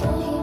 Oh.